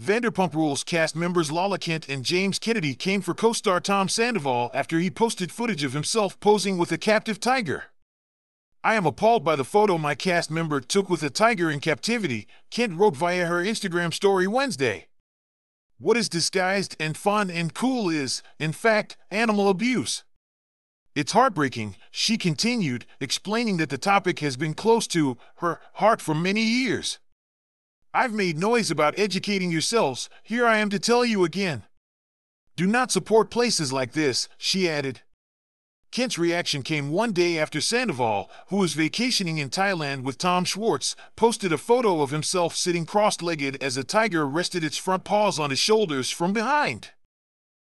Vanderpump Rules cast members Lala Kent and James Kennedy came for co-star Tom Sandoval after he posted footage of himself posing with a captive tiger. I am appalled by the photo my cast member took with a tiger in captivity, Kent wrote via her Instagram story Wednesday. What is disguised and fun and cool is, in fact, animal abuse. It's heartbreaking, she continued, explaining that the topic has been close to her heart for many years. I've made noise about educating yourselves, here I am to tell you again. Do not support places like this, she added. Kent's reaction came one day after Sandoval, who was vacationing in Thailand with Tom Schwartz, posted a photo of himself sitting cross legged as a tiger rested its front paws on his shoulders from behind.